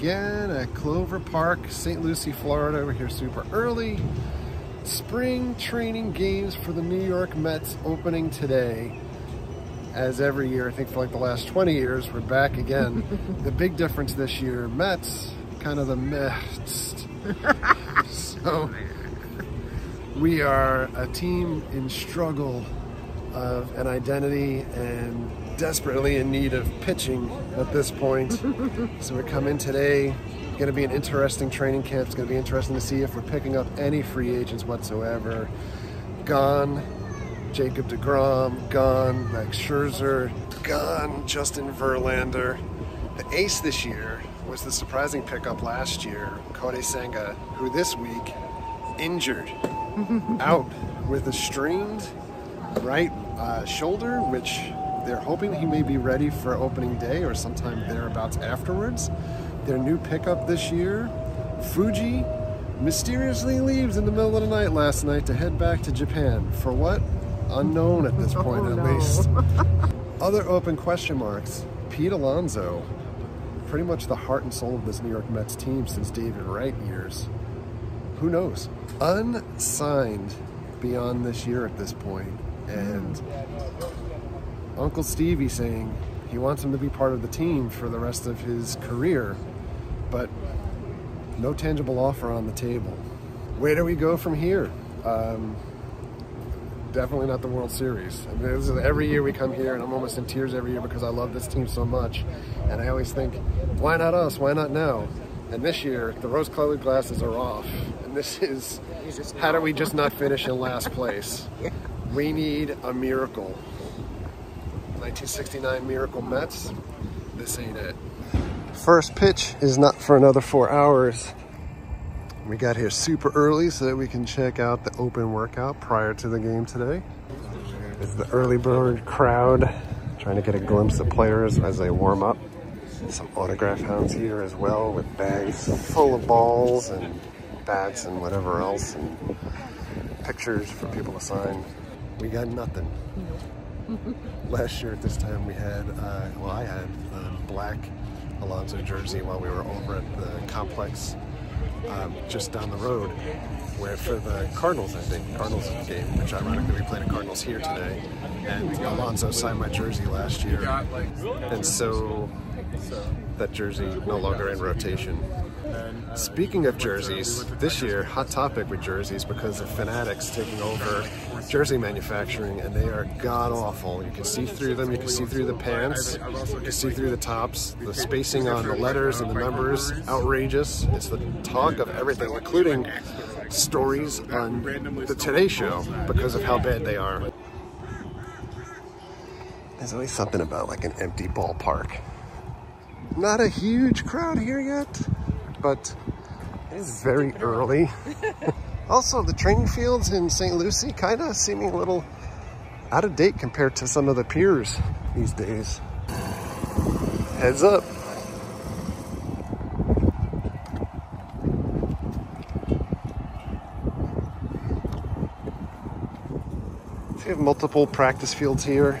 again at Clover Park, St. Lucie, Florida. We're here super early. Spring training games for the New York Mets opening today. As every year, I think for like the last 20 years, we're back again. the big difference this year, Mets, kind of the Mets. so oh, we are a team in struggle of an identity and desperately in need of pitching at this point. so we come in today, going to be an interesting training camp. It's going to be interesting to see if we're picking up any free agents whatsoever. Gone, Jacob DeGrom, gone, Max Scherzer, gone, Justin Verlander. The ace this year was the surprising pickup last year, Kodai Senga, who this week injured, out with a strained right uh, shoulder, which they're hoping he may be ready for opening day or sometime thereabouts afterwards. Their new pickup this year, Fuji, mysteriously leaves in the middle of the night last night to head back to Japan. For what? Unknown at this oh, point, Oh, at no. least. Other open question marks. Pete Alonso, pretty much the heart and soul of this New York Mets team since David Wright years. Who knows? Unsigned beyond this year at this point, and Uncle Stevie saying he wants him to be part of the team for the rest of his career, but no tangible offer on the table. Where do we go from here? Um, definitely not the World Series. I mean, this is every year we come here, and I'm almost in tears every year because I love this team so much, and I always think, why not us? Why not now? And this year, the rose-colored glasses are off, and this is how do we just not finish in last place? We need a miracle. 1969 Miracle Mets. This ain't it. First pitch is not for another four hours. We got here super early so that we can check out the open workout prior to the game today. It's the early bird crowd trying to get a glimpse of players as they warm up. Some autograph hounds here as well with bags full of balls and bats and whatever else and pictures for people to sign. We got nothing. Last year at this time we had, uh, well I had a black Alonso jersey while we were over at the complex um, just down the road where for the Cardinals, I think, Cardinals game, which ironically we played the Cardinals here today, and Alonso signed my jersey last year, and so that jersey no longer in rotation. Speaking of jerseys, this year, hot topic with jerseys because of Fanatics taking over jersey manufacturing and they are god awful. You can see through them, you can see through the pants, you can see through the tops. The spacing on the letters and the numbers, outrageous. It's the talk of everything, including stories on the Today Show because of how bad they are. There's always something about like an empty ballpark. Not a huge crowd here yet, but it's very early. also, the training fields in St. Lucie kind of seeming a little out of date compared to some of the peers these days. Heads up. We have multiple practice fields here.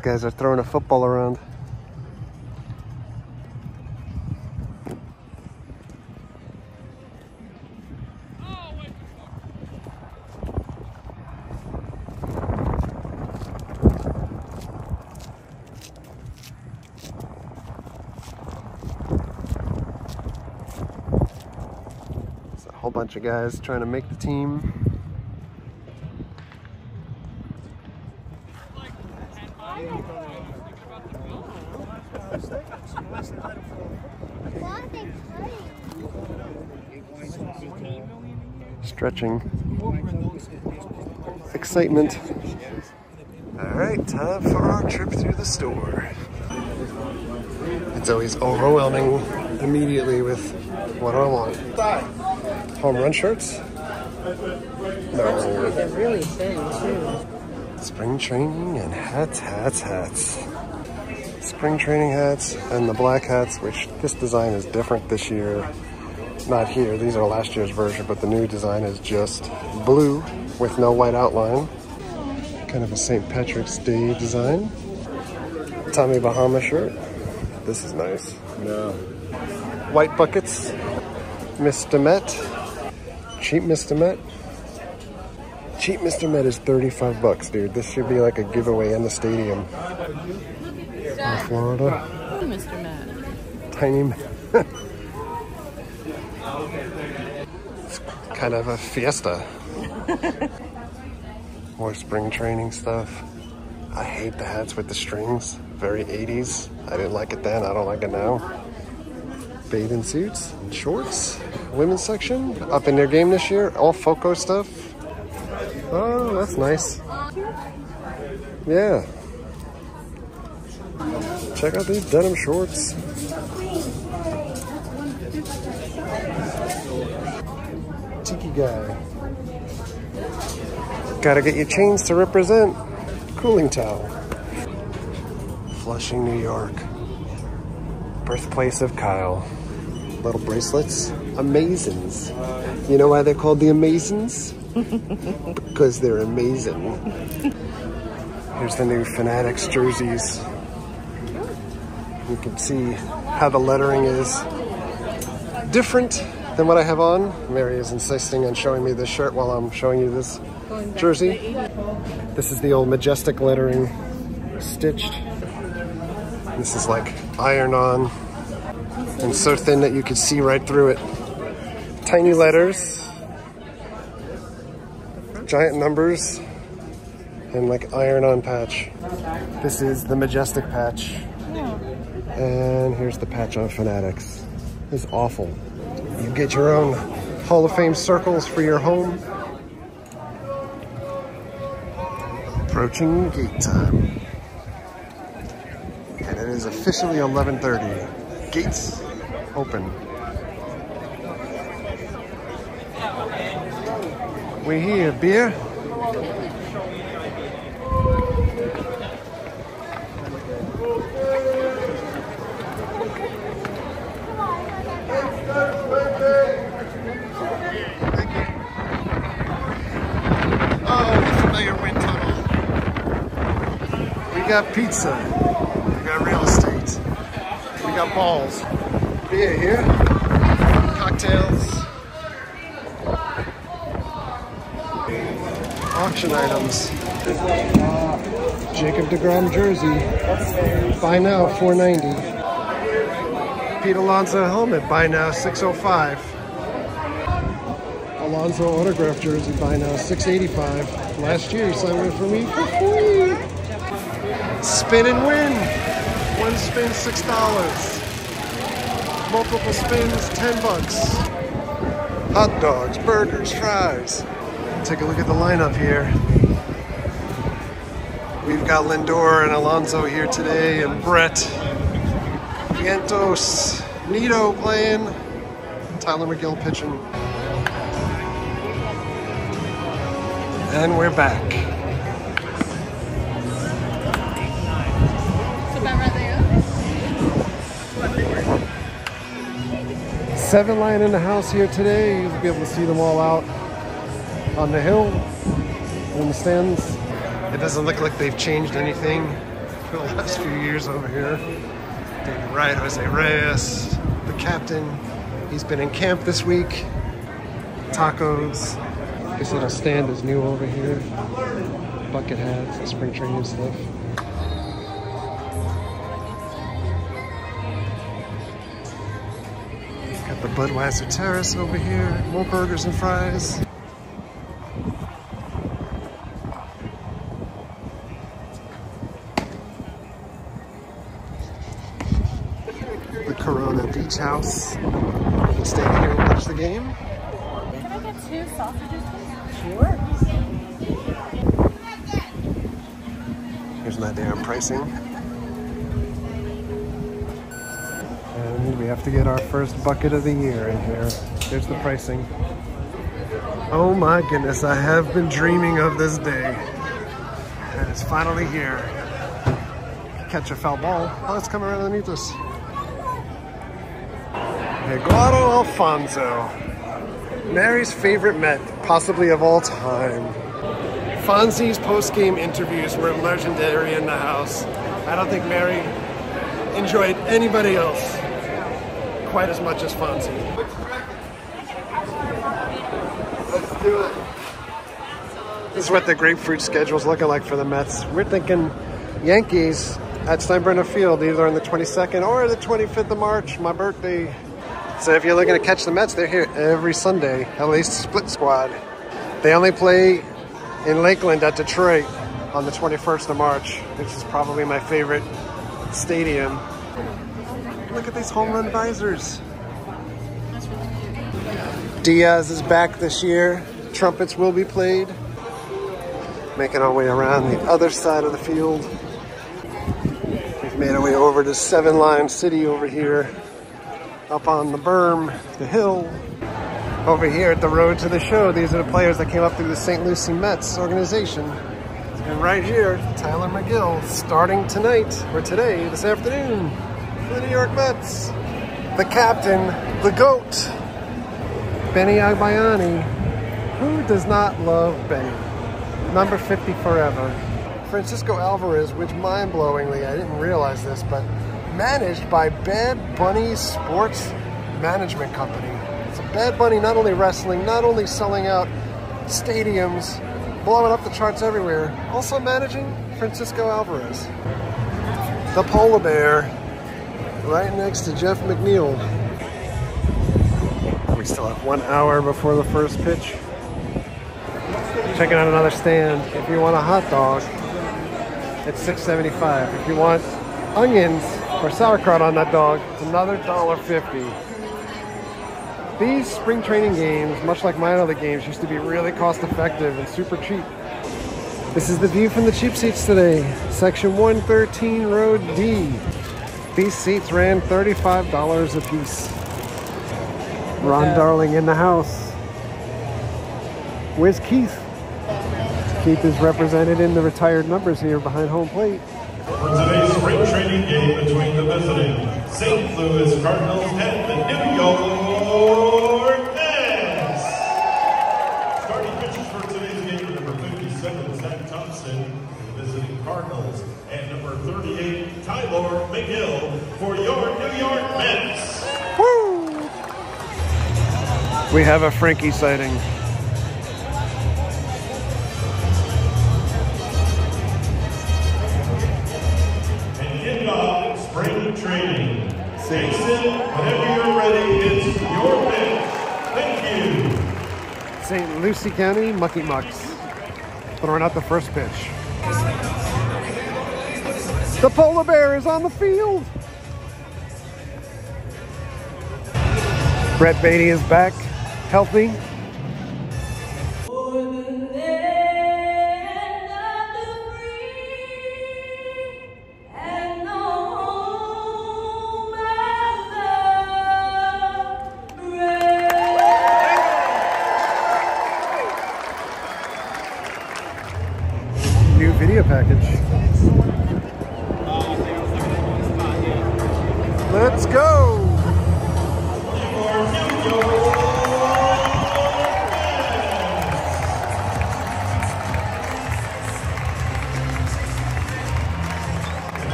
These guys are throwing a football around. It's a whole bunch of guys trying to make the team. Stretching. Excitement. All right, time for our trip through the store. It's always overwhelming immediately with what do I want? home run shirts? No. They're really thin too. Spring training and hats, hats, hats. Spring training hats and the black hats, which this design is different this year. Not here, these are last year's version, but the new design is just blue with no white outline. Kind of a St. Patrick's Day design. Tommy Bahama shirt. This is nice. No. White buckets. Mr. Met. Cheap Mr. Met. Cheap Mr. Met is 35 bucks, dude. This should be like a giveaway in the stadium. In Florida. Mr. Met. Tiny. it's kind of a fiesta. More spring training stuff. I hate the hats with the strings. Very 80s. I didn't like it then. I don't like it now. Bathing suits and shorts women's section up in their game this year. All Foco stuff. Oh, that's nice. Yeah. Check out these denim shorts. Guy. Gotta get your chains to represent. Cooling towel. Flushing, New York. Birthplace of Kyle little bracelets. Amazons. You know why they're called the Amazons? because they're amazing. Here's the new Fanatics jerseys. You can see how the lettering is different than what I have on. Mary is insisting on showing me this shirt while I'm showing you this jersey. This is the old Majestic lettering stitched. This is like iron on and so thin that you could see right through it. Tiny letters, giant numbers, and like iron-on patch. This is the Majestic patch. And here's the patch on Fanatics. It's awful. You get your own Hall of Fame circles for your home. Approaching gate time. And it is officially 11.30. Gates open. We here, beer? Got pizza. We got real estate. We got balls beer here, cocktails, auction items. Jacob DeGrom jersey, buy now 490. Pete Alonso helmet, buy now 605. Alonso autograph jersey, buy now 685. Last year he signed one for me for free. Spin and win. One spin, six dollars multiple spins, 10 bucks. Hot dogs, burgers, fries. Take a look at the lineup here. We've got Lindor and Alonso here today, and Brett, Vientos, Nido playing, Tylor Megill pitching. And we're back. Seven line in the house here today. You'll be able to see them all out on the hill in the stands. It doesn't look like they've changed anything for the last few years over here. David Wright, Jose Reyes, the captain. He's been in camp this week. Tacos. This little stand is new over here. Bucket hats spring training stuff. The Budweiser Terrace over here. More burgers and fries. The Corona Beach House. You can stay here and watch the game. Can I get two sausages, please? Sure. Here's my idea on pricing. Have to get our first bucket of the year in here. Here's the pricing. Oh my goodness, I have been dreaming of this day. And it's finally here. Catch a foul ball. Oh, it's coming right underneath us. Edgardo Alfonzo. Mary's favorite Met, possibly of all time. Fonzie's post-game interviews were legendary in the house. I don't think Mary enjoyed anybody else quite as much as Fonzie. Let's do it. This is what the grapefruit schedule is looking like for the Mets. We're thinking Yankees at Steinbrenner Field, either on the 22nd or the 25th of March, my birthday. So if you're looking to catch the Mets, they're here every Sunday, at least split squad. They only play in Lakeland at Detroit on the 21st of March, which is probably my favorite stadium. Look at these home run visors. Diaz is back this year. Trumpets will be played. Making our way around the other side of the field. We've made our way over to Seven Line City over here. Up on the berm, the hill. Over here at the road to the show, these are the players that came up through the St. Lucie Mets organization. And right here, Tylor Megill, starting tonight, or today, this afternoon, the New York Mets. The captain, the GOAT, Benny Agbayani. Who does not love Benny? Number 50 forever. Francisco Alvarez, which mind-blowingly, I didn't realize this, but managed by Bad Bunny Sports Management Company. So Bad Bunny not only wrestling, not only selling out stadiums, blowing up the charts everywhere, also managing Francisco Alvarez. The polar bear, right next to Jeff McNeil. We still have one hour before the first pitch. Checking out another stand. If you want a hot dog, it's $6.75. If you want onions or sauerkraut on that dog, it's another $1.50. These spring training games, much like my other games, used to be really cost effective and super cheap. This is the view from the cheap seats today. Section 113, Road D. These seats ran $35 a piece. Ron Darling in the house. Where's Keith? Keith is represented in the retired numbers here behind home plate. For today's spring training game between the visiting St. Louis Cardinals and the New York Mets. Starting pitchers for today's game are number 57, Zack Thompson, the visiting Cardinals, and number 38, Tylor Megill, for your New York Mets. Woo! We have a Frankie sighting. And kick off spring training. Jason, whenever you're ready, it's your pick. Thank you. St. Lucie County Mucky Mucks. Throwing out the first pitch. The polar bear is on the field. Brett Baty is back, healthy.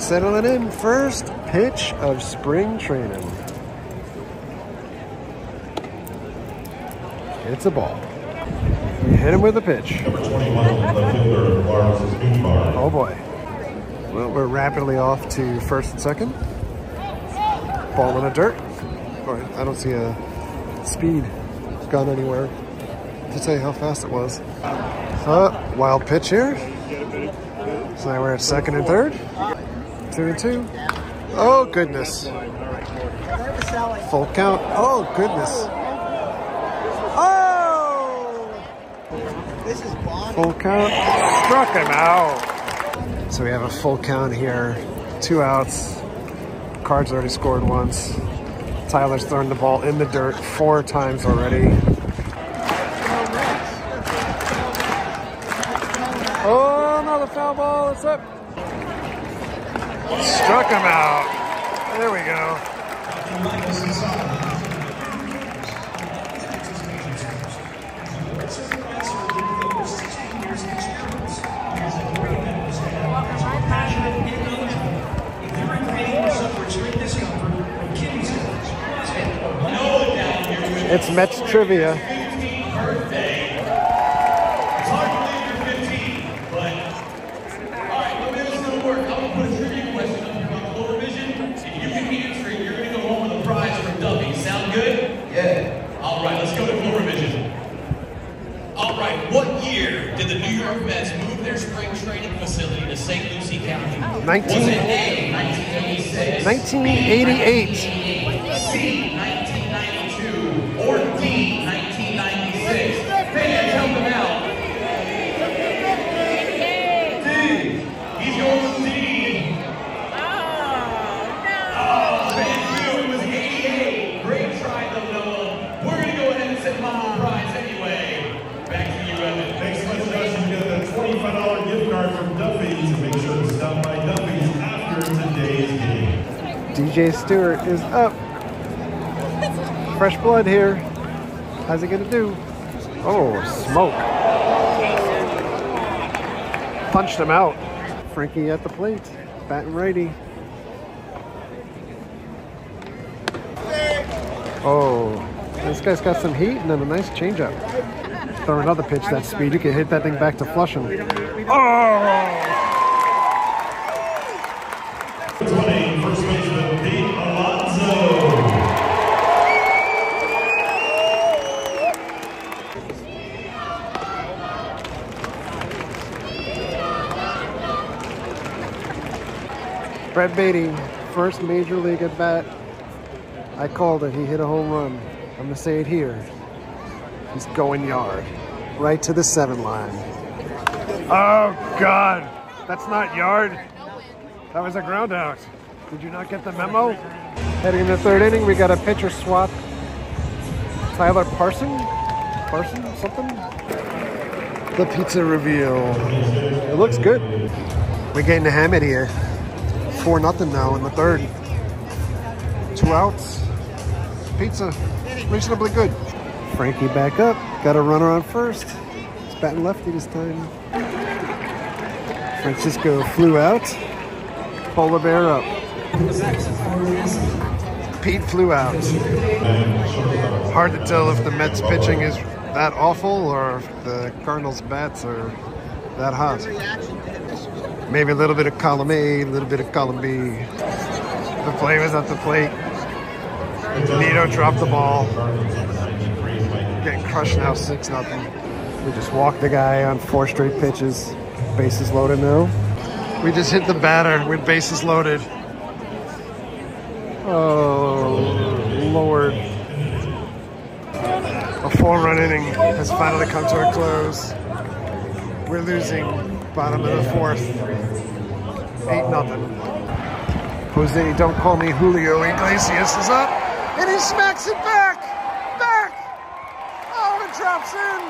Settling in. First pitch of spring training. It's a ball. We hit him with a pitch. Number 21, left fielder, Lawrence Ingvar. Oh boy. Well, we're rapidly off to first and second. Ball in the dirt. All right, I don't see a speed gone anywhere to tell you how fast it was. Uh, wild pitch here. So now we're at second and third. Two and two. Oh, goodness. Full count. Oh, goodness. Oh! This is Bonnie. Full count. Struck him out. So we have a full count here. Two outs. Cards already scored once. Tylor's thrown the ball in the dirt four times already. Oh, another foul ball. It's up. Struck him out. There we go. It's Mets trivia. Sound good? Yeah. All right, let's go to Clover Vision. All right, what year did the New York Mets move their spring training facility to St. Lucie County? 19 Was it A, 1986, 1988. DJ Stewart is up. Fresh blood here. How's he gonna do? Oh, smoke. Punched him out. Frankie at the plate. Batting righty. Oh, this guy's got some heat and then a nice changeup. Throw another pitch that speed. You can hit that thing back to Flushing. Oh! Brett Baty, first major league at bat. I called it. He hit a home run. I'm gonna say it here. He's going yard, right to the seven line. Oh God, that's not yard. That was a ground out. Did you not get the memo? Heading into the third inning, we got a pitcher swap. Tyler Parson, Parson, something. The pizza reveal. It looks good. We're getting a hammer here. Four nothing now in the third. Two outs. Pizza, reasonably good. Frankie back up. Got a runner on first. He's batting lefty this time. Francisco flew out. Polar bear up. Pete flew out. Hard to tell if the Mets pitching is that awful or if the Cardinals bats are that hot. Maybe a little bit of column A, a little bit of column B. The play was at the plate. Nido dropped the ball. Getting crushed now, 6 nothing. We just walked the guy on four straight pitches. Bases loaded now. We just hit the batter with bases loaded. Oh, Lord. A four run inning has finally come to a close. We're losing bottom of the fourth. Eight nothing. Jose, don't call me Julio Iglesias is up, and he smacks it back, back. Oh, it drops in.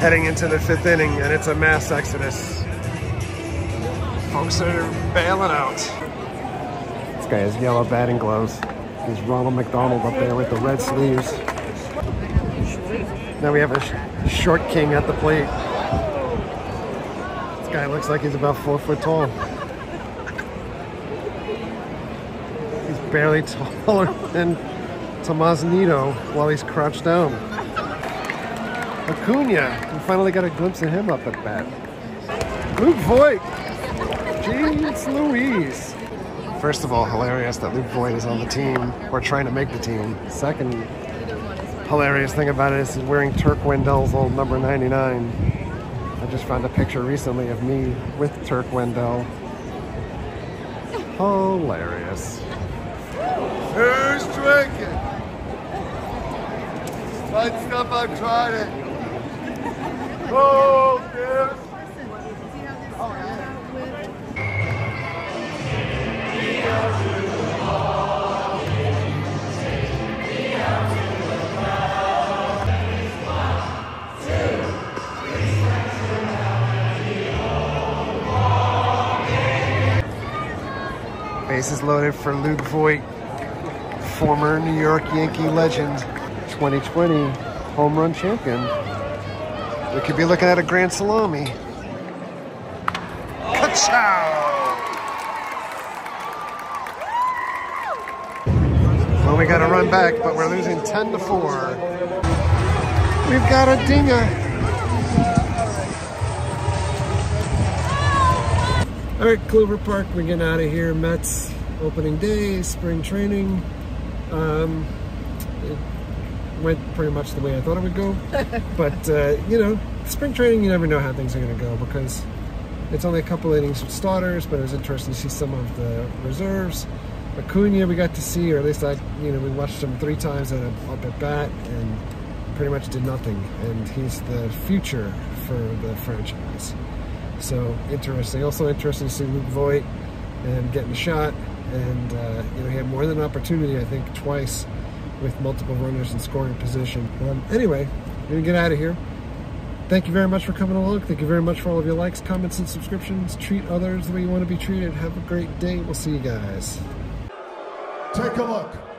Heading into the fifth inning, and it's a mass exodus. Folks are bailing out. This guy has yellow batting gloves. He's Ronald McDonald up there with the red sleeves. Now we have a sh short king at the plate. This guy looks like he's about four foot tall. He's barely taller than Tomas Nido while he's crouched down. Acuna, we finally got a glimpse of him up at bat. Luke Voit, Jeez Louise. First of all, hilarious that Luke Voit is on the team or trying to make the team. Second, hilarious thing about it is he's wearing Turk Wendell's old number 99. I just found a picture recently of me with Turk Wendell. Hilarious. Who's drinking? Light stuff, I'm trying it. Oh, Bases loaded for Luke Voit, former New York Yankee legend, 2020 home run champion. We could be looking at a grand salami. Ka-chow! Well, we got to run back, but we're losing 10 to 4. We've got a dinger. All right, Clover Park, we're getting out of here. Mets opening day, spring training. Um, it went pretty much the way I thought it would go. but, uh, you know, spring training, you never know how things are going to go because it's only a couple innings with starters, but it was interesting to see some of the reserves. Acuna, we got to see, or at least I, you know, we watched him three times at a, up at bat and pretty much did nothing. And he's the future for the franchise. So interesting. Also interesting to see Luke Voit and getting a shot. And uh, you know he had more than an opportunity, I think, twice with multiple runners in scoring position. Um, anyway, we're gonna get out of here. Thank you very much for coming along. Thank you very much for all of your likes, comments, and subscriptions. Treat others the way you want to be treated. Have a great day. We'll see you guys. Take a look.